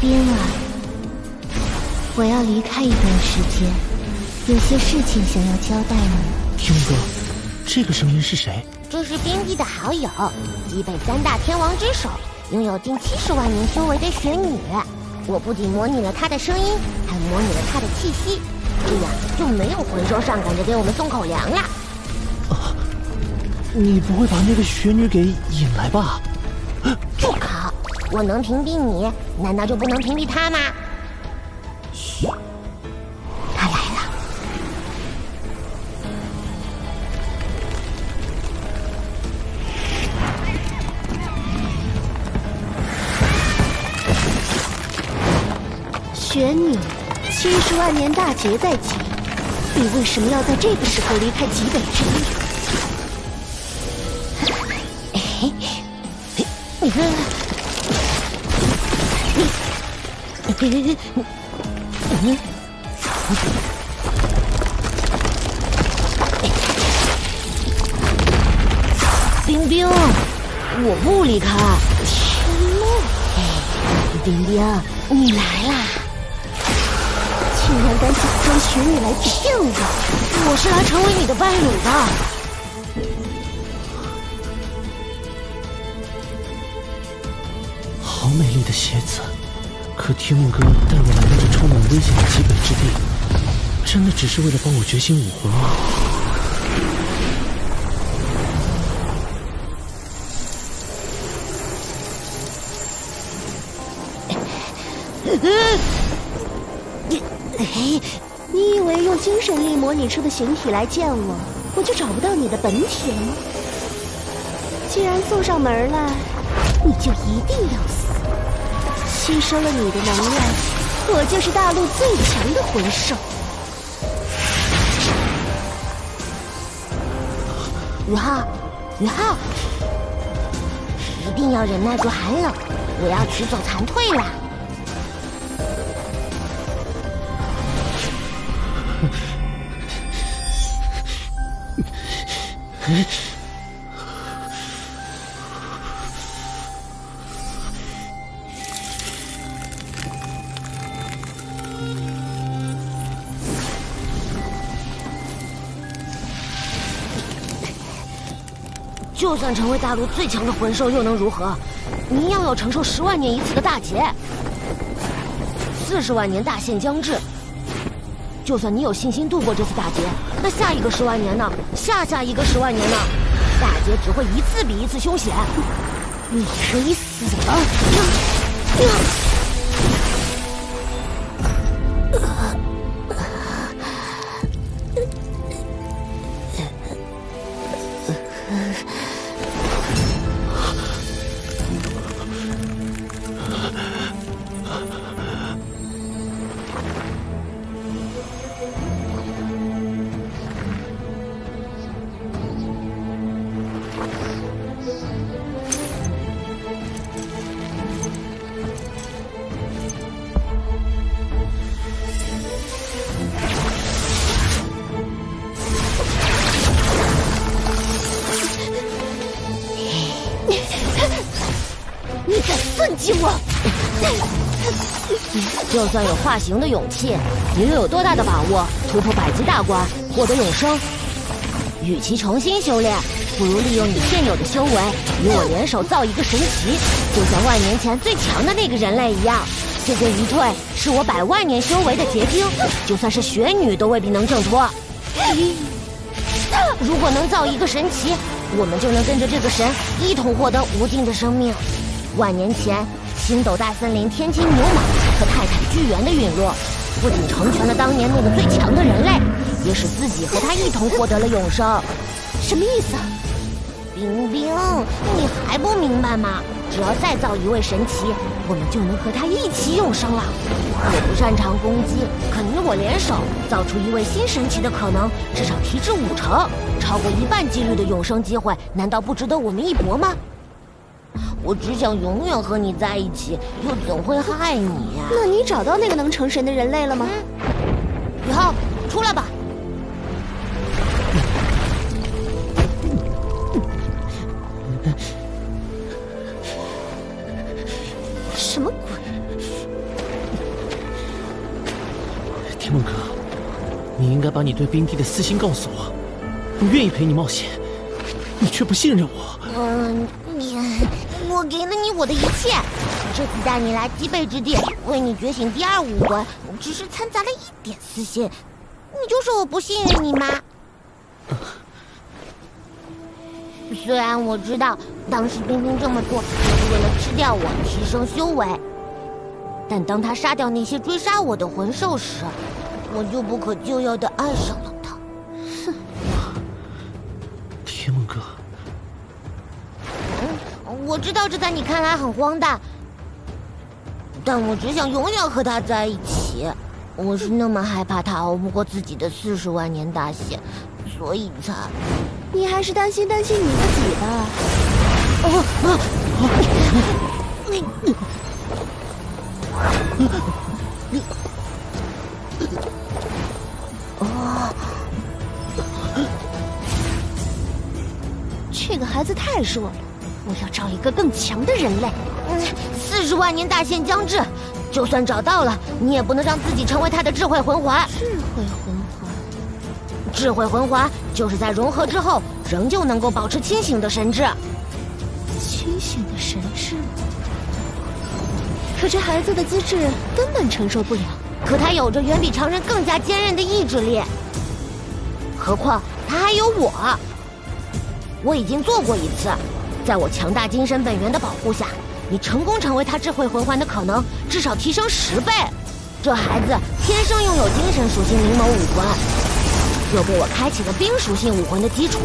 冰儿，我要离开一段时间，有些事情想要交代你。听哥，这个声音是谁？这是冰帝的好友，极北三大天王之首，拥有近七十万年修为的雪女。我不仅模拟了她的声音，还模拟了她的气息，这样就没有魂兽上赶着给我们送口粮了。啊，你不会把那个雪女给引来吧？我能屏蔽你，难道就不能屏蔽他吗？嘘，他来了。玄女，七十万年大劫在即，你为什么要在这个时候离开极北之地？你看，看，冰冰，我不离开。天梦，冰冰，你来啦！竟然敢假装寻你来骗我！我是来成为你的伴侣的。好美丽的鞋子，可天梦哥带我来到这充满危险的极北之地，真的只是为了帮我觉醒武魂吗？你，你以为用精神力模拟出的形体来见我，我就找不到你的本体了吗？既然送上门来，你就一定要死。吸收了你的能量，我就是大陆最强的魂兽。宇浩，宇浩，一定要忍耐住寒冷，我要取走残退了。就算成为大陆最强的魂兽，又能如何？你一样要承受十万年一次的大劫，四十万年大限将至。就算你有信心度过这次大劫，那下一个十万年呢？下下一个十万年呢？大劫只会一次比一次凶险。你可以死了。算计我，就算有化形的勇气，你又有多大的把握突破百级大关，获得永生？与其重新修炼，不如利用你现有的修为，与我联手造一个神奇，就像万年前最强的那个人类一样。这个一退是我百万年修为的结晶，就算是雪女都未必能挣脱。如果能造一个神奇，我们就能跟着这个神一同获得无尽的生命。万年前。星斗大森林天津牛蟒和泰坦巨猿的陨落，不仅成全了当年那个最强的人类，也使自己和他一同获得了永生。什么意思？冰冰，你还不明白吗？只要再造一位神奇，我们就能和他一起永生了。我不擅长攻击，可你我联手造出一位新神奇的可能，至少提至五成，超过一半几率的永生机会，难道不值得我们一搏吗？我只想永远和你在一起，又怎会害你呀？那你找到那个能成神的人类了吗？宇浩，出来吧！什么鬼？天梦哥，你应该把你对冰帝的私心告诉我。我愿意陪你冒险，你却不信任我。嗯，你，我给了你我的一切。这次带你来极北之地，为你觉醒第二武魂，只是掺杂了一点私心。你就说我不信任你吗？虽然我知道当时冰冰这么做是为了吃掉我，提升修为，但当他杀掉那些追杀我的魂兽时，我就不可救药的爱上了我知道这在你看来很荒诞，但我只想永远和他在一起。我是那么害怕他熬不过自己的四十万年大限，所以才……你还是担心担心你自己吧。啊啊！你你你！啊，这个孩子太弱了，我要找一个更强的人类。嗯，四十万年大限将至。就算找到了，你也不能让自己成为他的智慧魂环。智慧魂环，智慧魂环就是在融合之后，仍旧能够保持清醒的神智。清醒的神智？可这孩子的资质根本承受不了。可他有着远比常人更加坚韧的意志力。何况他还有我。我已经做过一次，在我强大精神本源的保护下。你成功成为他智慧魂环的可能至少提升十倍。这孩子天生拥有精神属性灵眸武魂，又给我开启了冰属性武魂的基础。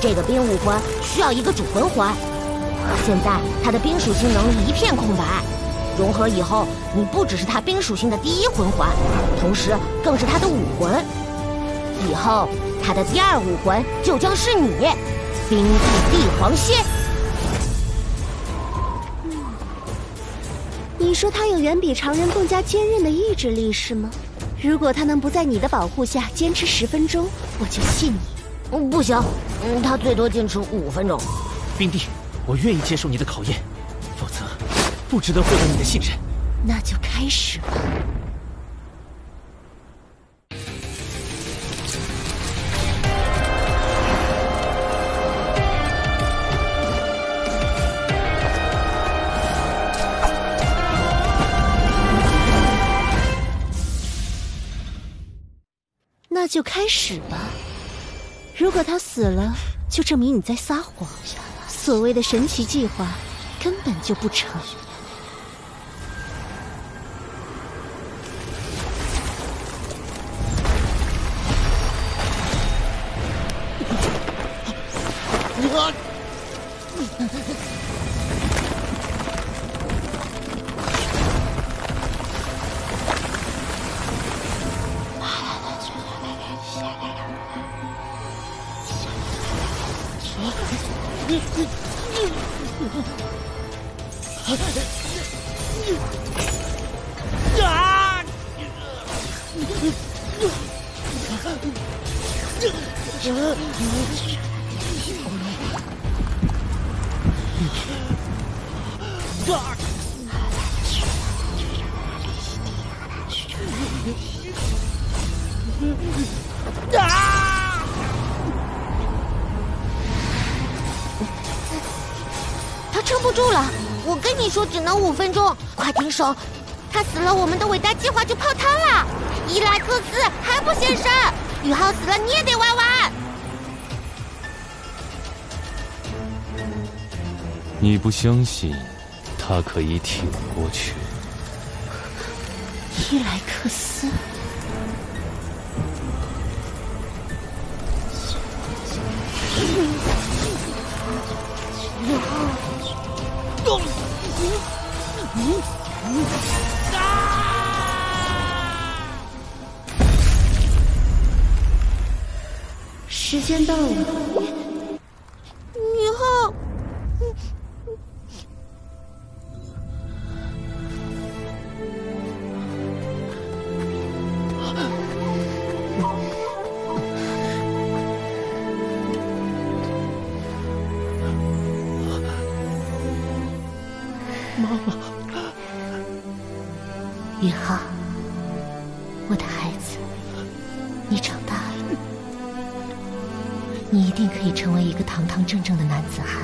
这个冰武魂需要一个主魂环，现在他的冰属性能力一片空白。融合以后，你不只是他冰属性的第一魂环，同时更是他的武魂。以后他的第二武魂就将是你，冰帝帝皇蝎。嗯你说他有远比常人更加坚韧的意志力是吗？如果他能不在你的保护下坚持十分钟，我就信你。嗯，不行，嗯，他最多坚持五分钟。冰帝，我愿意接受你的考验，否则不值得获得你的信任。那就开始吧。开始吧。如果他死了，就证明你在撒谎。所谓的神奇计划，根本就不成。他あっ!撑不住了，我跟你说，只能五分钟，快停手！他死了，我们的伟大计划就泡汤了。伊莱克斯还不现身，宇浩死了，你也得玩完。你不相信他可以挺过去？伊莱克斯。间到了，堂堂正正的男子汉，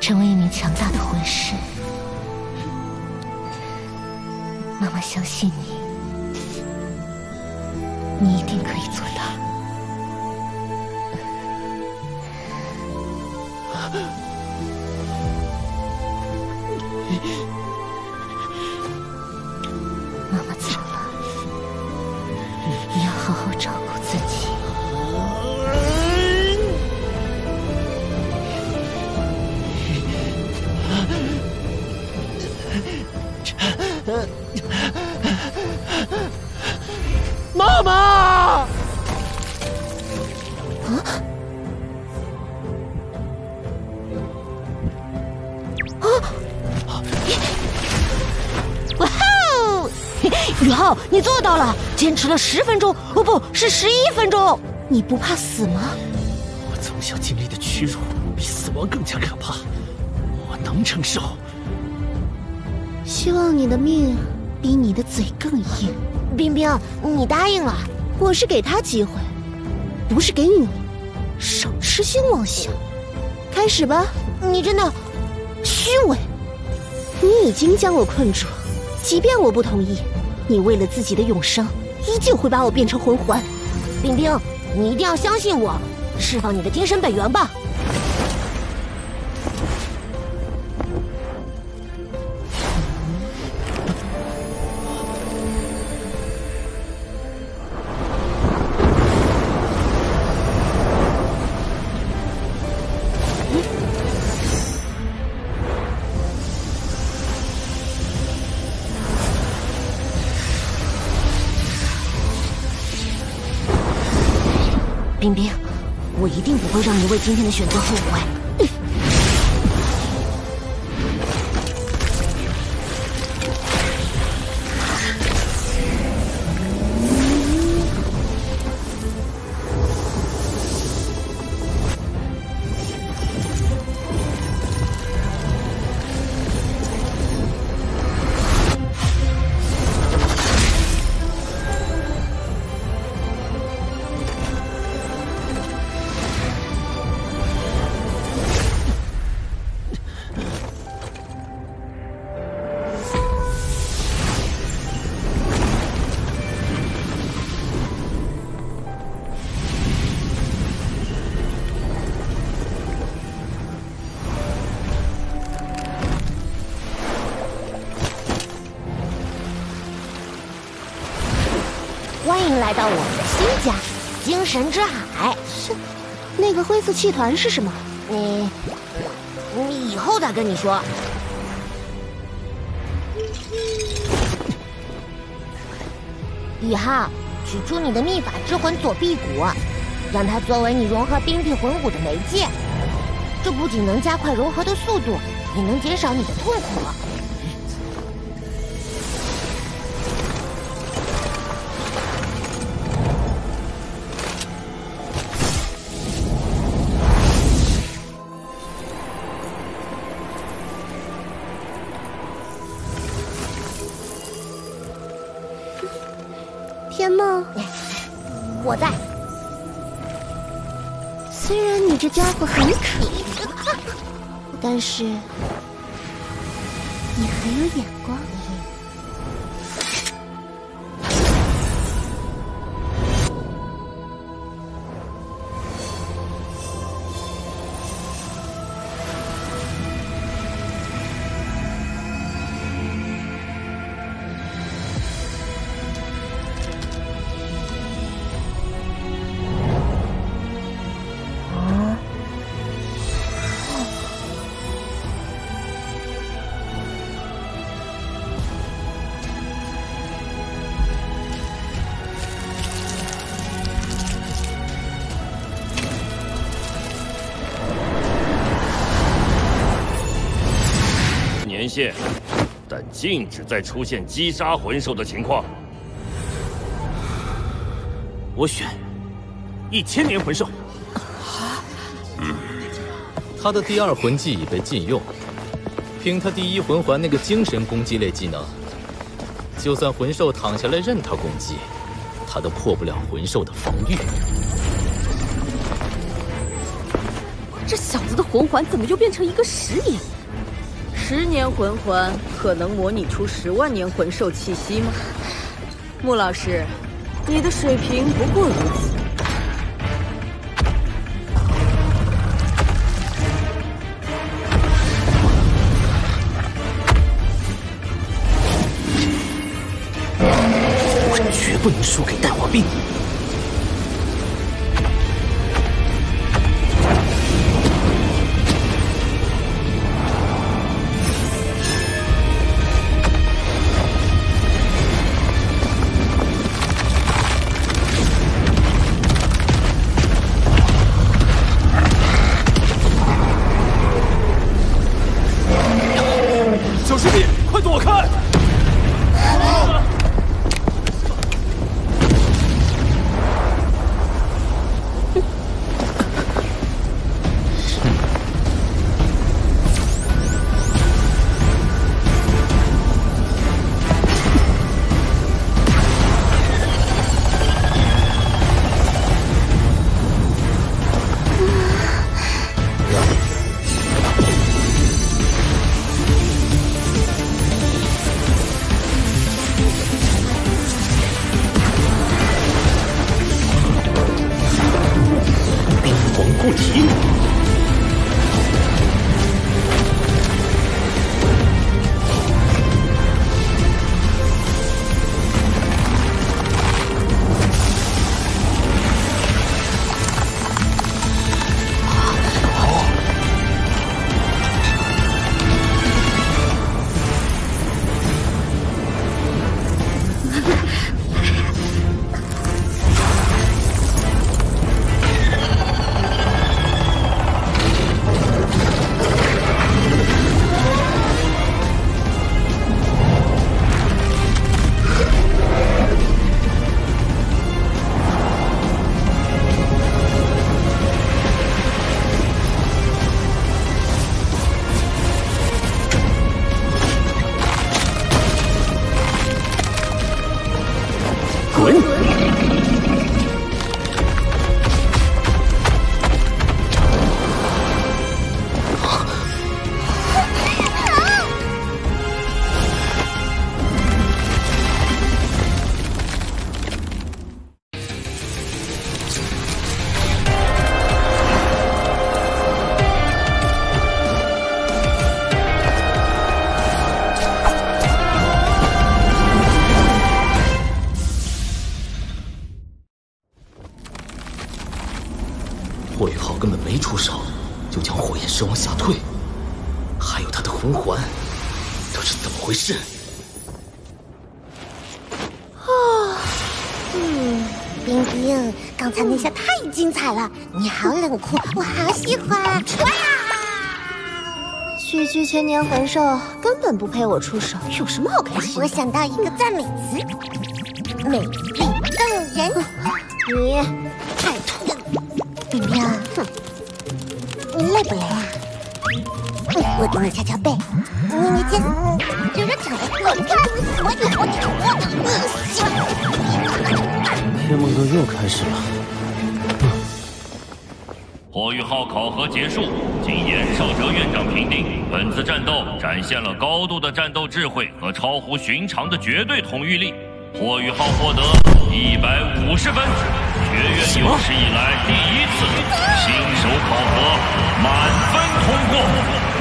成为一名强大的魂师。妈妈相信你，你一定可以做到。坚持了十分钟，哦，不是十一分钟。你不怕死吗？我从小经历的屈辱比死亡更加可怕，我能承受。希望你的命比你的嘴更硬。冰冰，你答应了。我是给他机会，不是给你。少痴心妄想，开始吧。你真的虚伪！你已经将我困住，即便我不同意，你为了自己的永生，依旧会把我变成魂环。冰冰，你一定要相信我，释放你的精神本源吧。冰冰，我一定不会让你为今天的选择后悔。来到我们的新家——精神之海。是，那个灰色气团是什么？你，你以后再跟你说。宇浩，取出你的秘法之魂左臂骨，让它作为你融合冰体魂骨的媒介。这不仅能加快融合的速度，也能减少你的痛苦。我很可疑，但是你很有眼光。禁止再出现击杀魂兽的情况。我选一千年魂兽。他的第二魂技已被禁用，凭他第一魂环那个精神攻击类技能，就算魂兽躺下来任他攻击，他都破不了魂兽的防御。这小子的魂环怎么又变成一个十年？十年魂环可能模拟出十万年魂兽气息吗？穆老师，你的水平不过如此。我绝不能输给淡化兵。刚才那下太精彩了，你好冷酷，我好喜欢。哇呀！区区千年魂兽根本不配我出手，有什么好开心我？想到一个赞美词，美丽动人。你太土了，冰冰，哼，你累不累啊？我给你敲敲背，捏捏肩，揉揉脚，你看，我我我我我，天梦阁又开始了。火域号考核结束，经严少哲院长评定，本次战斗展现了高度的战斗智慧和超乎寻常的绝对统御力。火域号获得一百五十分，学院有史以来第一次新手考核满分通过。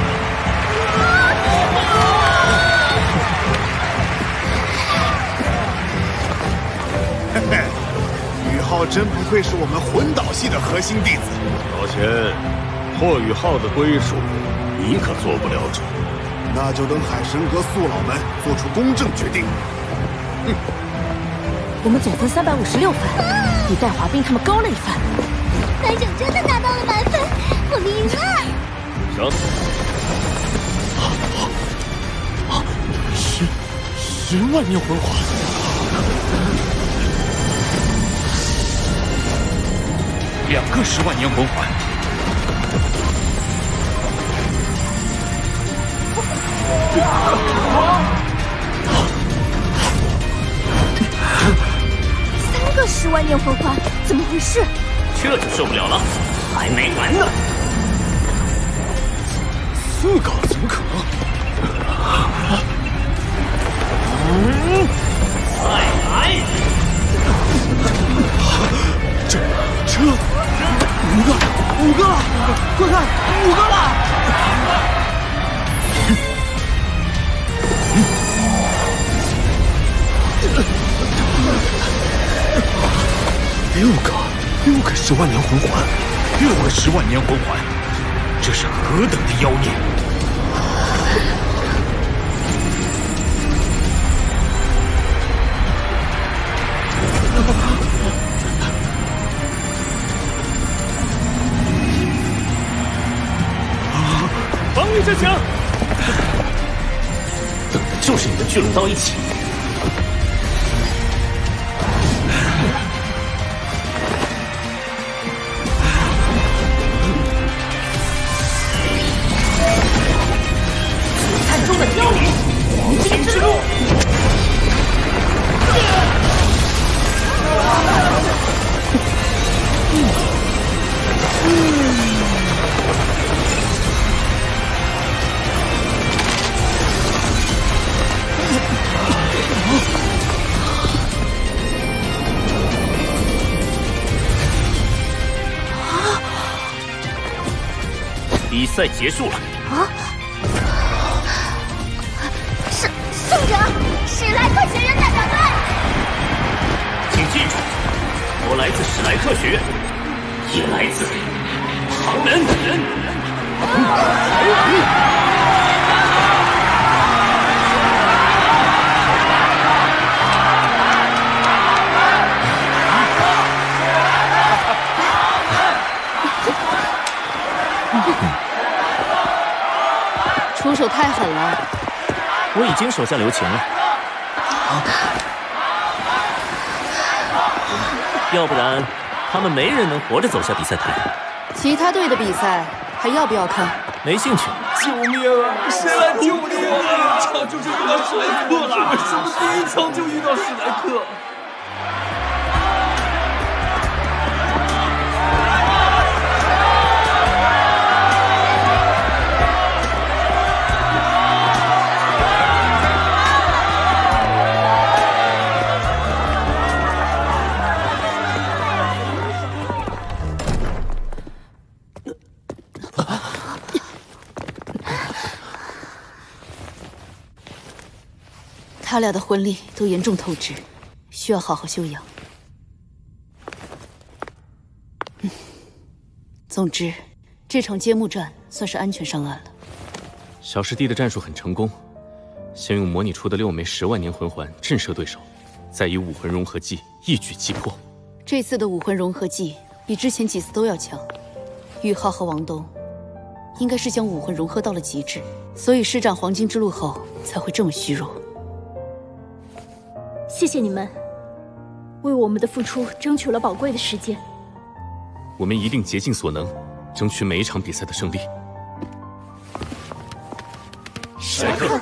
浩真不愧是我们魂导系的核心弟子。老钱，霍雨浩的归属，你可做不了主。那就等海神阁宿老们做出公正决定。哼我们总分三百五十六分，比戴华斌他们高了一分。班长真的拿到了满分，我们赢了。上！十十万年魂环，两个十万年魂环，三个十万年魂环，怎么回事？这就受不了了，还没完呢！四个怎么可能？再来！这这五个五个了，快看五个了！六个六个十万年魂环，六个十万年魂环，这是何等的妖孽！聚拢到一起。赛结束了，啊胜胜者史莱克学院代表队。请记住，我来自史莱克学院，也来自唐门。出手太狠了，我已经手下留情了。要不然，他们没人能活着走下比赛台。其他队的比赛还要不要看？没兴趣。救命啊！谁来救命啊！一场就是遇到史莱克了，为什么第一场就遇到史莱克？他俩的魂力都严重透支，需要好好休养。嗯，总之，这场揭幕战算是安全上岸了。小师弟的战术很成功，先用模拟出的六枚十万年魂环震慑对手，再以武魂融合技一举击破。这次的武魂融合技比之前几次都要强，玉浩和王东应该是将武魂融合到了极致，所以施展黄金之路后才会这么虚弱。谢谢你们，为我们的付出争取了宝贵的时间。我们一定竭尽所能，争取每一场比赛的胜利。史莱克